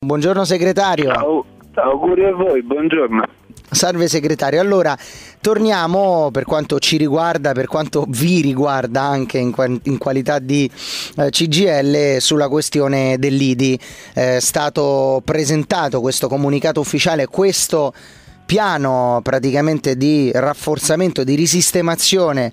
Buongiorno segretario. Ciao, auguri a voi, buongiorno. Salve segretario, allora torniamo per quanto ci riguarda, per quanto vi riguarda anche in, in qualità di eh, CGL sulla questione dell'IDI. Eh, è stato presentato questo comunicato ufficiale, questo piano praticamente di rafforzamento, di risistemazione,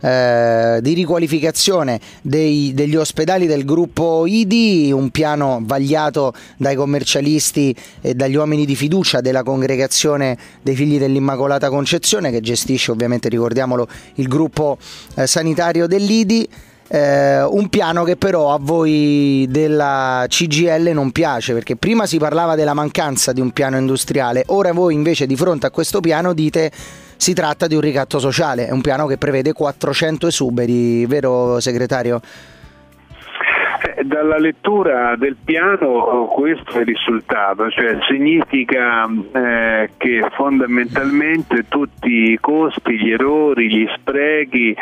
eh, di riqualificazione dei, degli ospedali del gruppo IDI, un piano vagliato dai commercialisti e dagli uomini di fiducia della congregazione dei figli dell'Immacolata Concezione che gestisce ovviamente, ricordiamolo, il gruppo eh, sanitario dell'IDI eh, un piano che però a voi della CGL non piace perché prima si parlava della mancanza di un piano industriale, ora voi invece di fronte a questo piano dite si tratta di un ricatto sociale, è un piano che prevede 400 esuberi, vero segretario? Dalla lettura del piano questo è il risultato, cioè significa eh, che fondamentalmente tutti i costi, gli errori, gli sprechi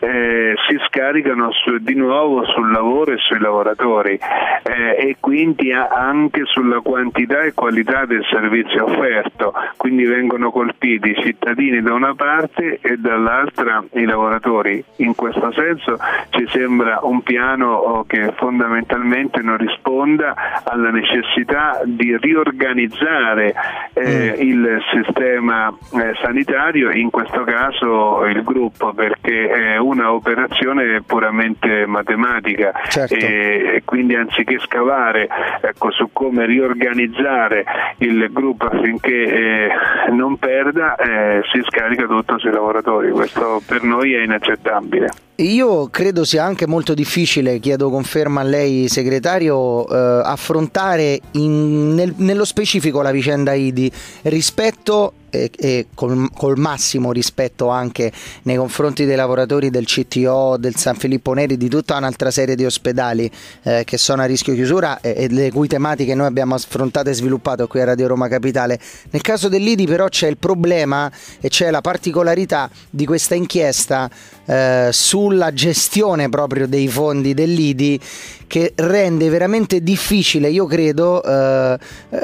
eh, si scaricano su, di nuovo sul lavoro e sui lavoratori eh, e quindi anche sulla quantità e qualità del servizio offerto, quindi vengono colpiti i cittadini da una parte e dall'altra i lavoratori. In questo senso ci sembra un piano che fondamentalmente non risponda alla necessità di riorganizzare eh, mm. il sistema eh, sanitario, in questo caso il gruppo, perché è una operazione puramente matematica certo. e, quindi anziché scavare ecco, su come riorganizzare il gruppo affinché eh, non perda, eh, si scarica tutto sui lavoratori. Questo per noi è inaccettabile. Io credo sia anche molto difficile, chiedo conferma a lei segretario, eh, affrontare in, nel, nello specifico la vicenda IDI rispetto e, e col, col, massimo rispetto anche nei confronti dei lavoratori del CTO, del San Filippo Neri, di tutta un'altra serie di ospedali eh, che sono a rischio chiusura e, e, le cui tematiche noi abbiamo affrontato e sviluppato qui a Radio Roma Capitale. Nel caso dell'IDI però c'è il problema e c'è la particolarità di questa inchiesta eh, sulla gestione proprio dei fondi dell'IDI che rende veramente difficile, io credo, eh,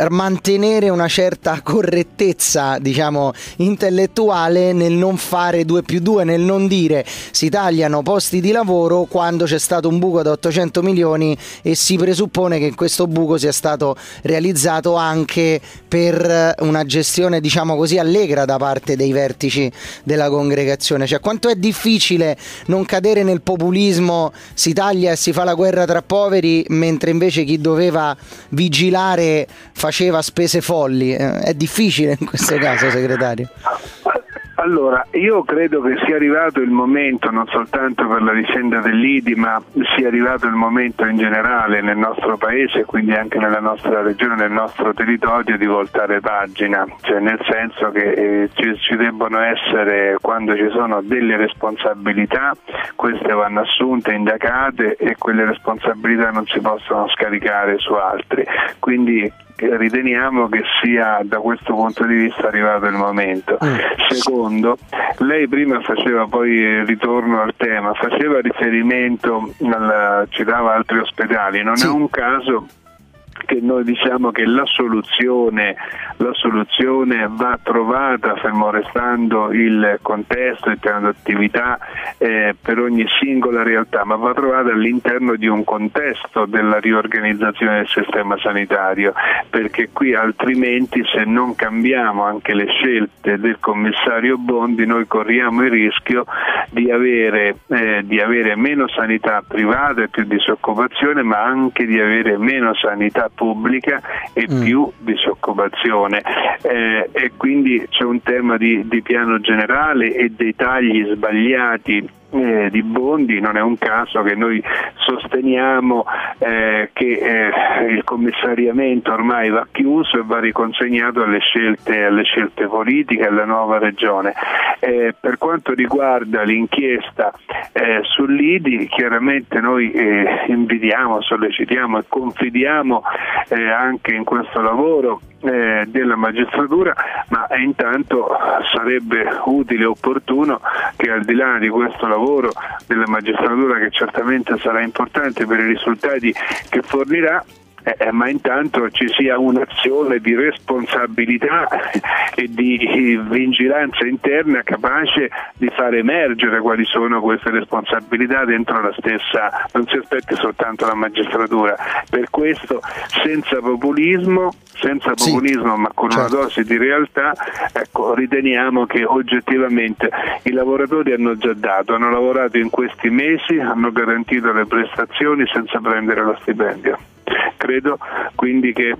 mantenere una certa correttezza diciamo, intellettuale nel non fare 2 più 2, nel non dire si tagliano posti di lavoro quando c'è stato un buco da 800 milioni e si presuppone che questo buco sia stato realizzato anche per una gestione diciamo così allegra da parte dei vertici della congregazione. Cioè quanto è difficile non cadere nel populismo, si taglia e si fa la guerra tra poveri, mentre invece chi doveva vigilare faceva spese folli. Eh, è difficile in questo caso, segretario. Allora, io credo che sia arrivato il momento, non soltanto per la vicenda dell'IDI, ma sia arrivato il momento in generale nel nostro paese e quindi anche nella nostra regione, nel nostro territorio, di voltare pagina, cioè nel senso che eh, ci, ci debbono essere, quando ci sono delle responsabilità, queste vanno assunte, indagate e quelle responsabilità non si possono scaricare su altri. Quindi riteniamo che sia da questo punto di vista arrivato il momento. Mm. Secondo, lei prima faceva poi ritorno al tema, faceva riferimento, al, citava altri ospedali, non sì. è un caso che noi diciamo che la soluzione, la soluzione va trovata fermo restando il contesto, il piano d'attività eh, per ogni singola realtà, ma va trovata all'interno di un contesto della riorganizzazione del sistema sanitario, perché qui altrimenti se non cambiamo anche le scelte del commissario Bondi noi corriamo il rischio di avere, eh, di avere meno sanità privata e più disoccupazione, ma anche di avere meno sanità pubblica e mm. più disoccupazione eh, e quindi c'è un tema di, di piano generale e dei tagli sbagliati eh, di Bondi, non è un caso che noi sosteniamo eh, che eh, il commissariamento ormai va chiuso e va riconsegnato alle scelte, alle scelte politiche, alla nuova regione. Eh, per quanto riguarda l'inchiesta eh, sull'IDI, chiaramente noi eh, invitiamo, sollecitiamo e confidiamo anche in questo lavoro eh, della magistratura, ma intanto sarebbe utile e opportuno che al di là di questo lavoro della magistratura che certamente sarà importante per i risultati che fornirà, eh, eh, ma intanto ci sia un'azione di responsabilità e di vigilanza interna capace di far emergere quali sono queste responsabilità dentro la stessa, non si aspetti soltanto la magistratura. Per questo senza populismo, senza populismo sì, ma con certo. una dose di realtà, ecco, riteniamo che oggettivamente i lavoratori hanno già dato, hanno lavorato in questi mesi, hanno garantito le prestazioni senza prendere lo stipendio. Credo quindi che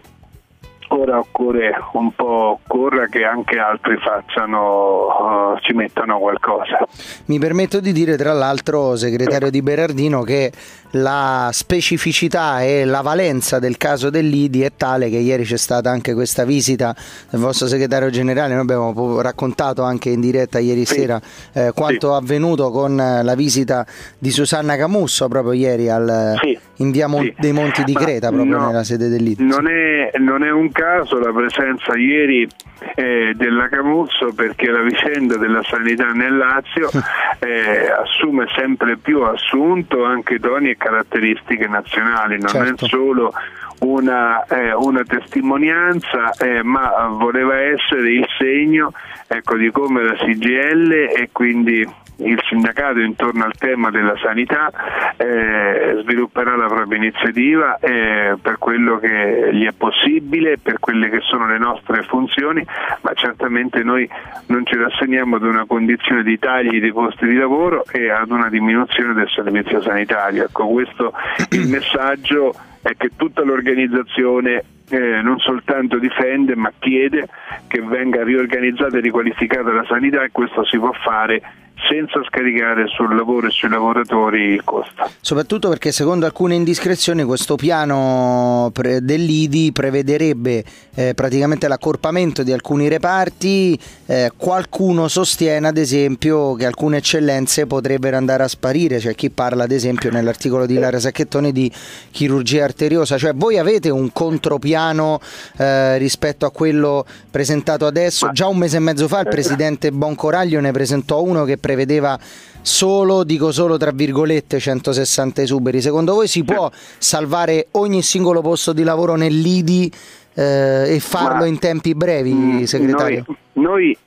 ora occorre un po' corra che anche altri facciano, uh, ci mettano qualcosa. Mi permetto di dire tra l'altro, segretario Di Berardino, che la specificità e la valenza del caso dell'IDI è tale che ieri c'è stata anche questa visita del vostro segretario generale, noi abbiamo raccontato anche in diretta ieri sì. sera eh, quanto sì. avvenuto con la visita di Susanna Camusso proprio ieri al, sì. In via Mon- dei Monti di Creta, proprio no, nella sede dell'IDI. Non è, non è un caso la presenza ieri eh, della Camuzzo perché la vicenda della sanità nel Lazio eh, assume sempre più assunto anche toni e caratteristiche nazionali, non certo. è solo una, eh, una testimonianza, eh, ma voleva essere il segno ecco, di come la CGL e quindi il sindacato intorno al tema della sanità eh, svilupperà la propria iniziativa eh, per quello che gli è possibile, per quelle che sono le nostre funzioni, ma certamente noi non ci rassegniamo ad una condizione di tagli dei posti di lavoro e ad una diminuzione del servizio sanitario. Ecco, questo il messaggio è che tutta l'organizzazione eh, non soltanto difende ma chiede che venga riorganizzata e riqualificata la sanità e questo si può fare senza scaricare sul lavoro e sui lavoratori il costo. Soprattutto perché secondo alcune indiscrezioni questo piano pre- dell'IDI prevederebbe eh, praticamente l'accorpamento di alcuni reparti, eh, qualcuno sostiene ad esempio che alcune eccellenze potrebbero andare a sparire, cioè chi parla ad esempio nell'articolo di Lara Sacchettoni di chirurgia arteriosa, cioè voi avete un contropiano eh, rispetto a quello presentato adesso, già un mese e mezzo fa il presidente Boncoraglio ne presentò uno che prevedeva solo, dico solo tra virgolette, 160 esuberi. Secondo voi si può salvare ogni singolo posto di lavoro nell'IDI eh, e farlo Ma in tempi brevi, mm, segretario? Noi, noi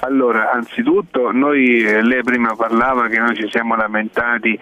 allora, anzitutto noi, eh, lei prima parlava che noi ci siamo lamentati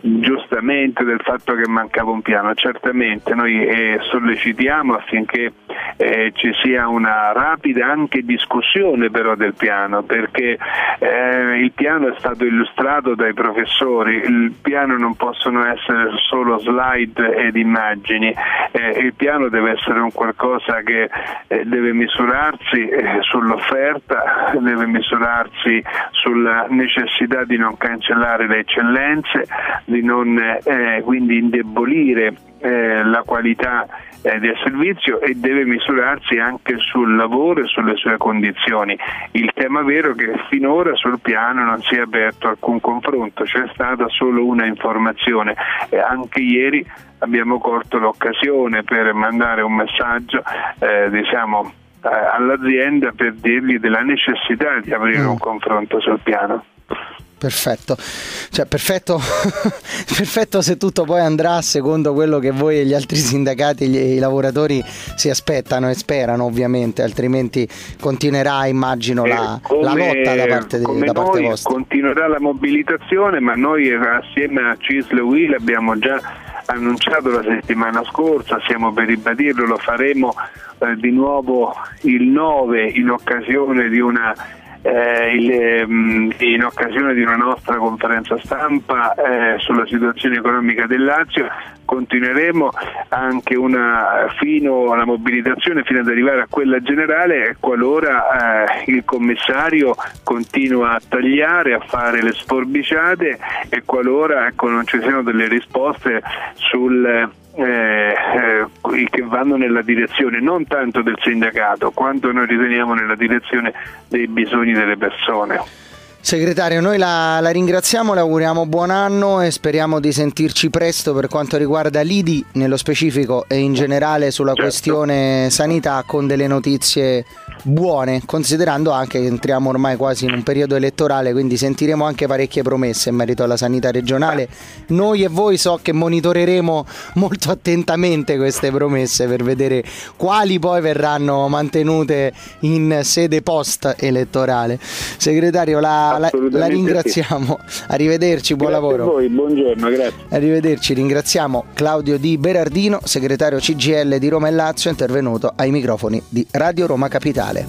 giustamente del fatto che mancava un piano, certamente noi eh, sollecitiamo affinché eh, ci sia una rapida anche discussione però del piano, perché eh, il piano è stato illustrato dai professori, il piano non possono essere solo slide ed immagini, eh, il piano deve essere un qualcosa che eh, deve misurarsi sull'offerta, deve misurarsi sulla necessità di non cancellare le eccellenze, di non eh, quindi indebolire eh, la qualità eh, del servizio e deve misurarsi anche sul lavoro e sulle sue condizioni. Il tema vero è che finora sul piano non si è aperto alcun confronto, c'è stata solo una informazione e anche ieri abbiamo colto l'occasione per mandare un messaggio eh, diciamo, all'azienda per dirgli della necessità di aprire mm. un confronto sul piano. Perfetto, cioè, perfetto, perfetto se tutto poi andrà secondo quello che voi e gli altri sindacati e i lavoratori si aspettano e sperano ovviamente, altrimenti continuerà immagino la, come, la, lotta da parte, di, da parte vostra. Continuerà la mobilitazione ma noi assieme a Cisle Will abbiamo già annunciato la settimana scorsa, siamo per ribadirlo, lo faremo eh, di nuovo il 9 in occasione di una eh, il, ehm, in occasione di una nostra conferenza stampa eh, sulla situazione economica del Lazio continueremo anche una, fino alla mobilitazione fino ad arrivare a quella generale qualora eh, il commissario continua a tagliare, a fare le sforbiciate e qualora ecco, non ci siano delle risposte sul eh, eh, che vanno nella direzione non tanto del sindacato quanto noi riteniamo nella direzione dei bisogni delle persone. Segretario, noi la, la, ringraziamo, le auguriamo buon anno e speriamo di sentirci presto per quanto riguarda l'IDI nello specifico e in generale sulla certo. questione sanità con delle notizie buone, considerando anche che entriamo ormai quasi in un periodo elettorale, quindi sentiremo anche parecchie promesse in merito alla sanità regionale. Noi e voi so che monitoreremo molto attentamente queste promesse per vedere quali poi verranno mantenute in sede post elettorale. Segretario, la, la, la ringraziamo. Sì. Arrivederci, buon grazie lavoro. A voi, buongiorno, grazie. Arrivederci, ringraziamo Claudio Di Berardino, segretario CGL di Roma e Lazio, intervenuto ai microfoni di Radio Roma Capitale.